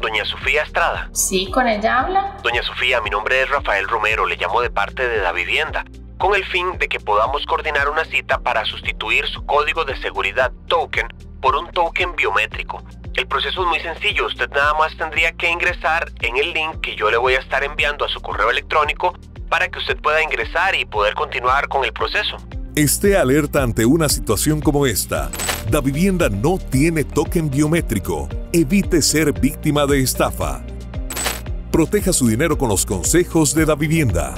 doña Sofía Estrada? Sí, con ella habla. Doña Sofía, mi nombre es Rafael Romero, le llamo de parte de la vivienda, con el fin de que podamos coordinar una cita para sustituir su código de seguridad token por un token biométrico. El proceso es muy sencillo, usted nada más tendría que ingresar en el link que yo le voy a estar enviando a su correo electrónico para que usted pueda ingresar y poder continuar con el proceso. Esté alerta ante una situación como esta. La vivienda no tiene token biométrico. Evite ser víctima de estafa. Proteja su dinero con los consejos de la vivienda.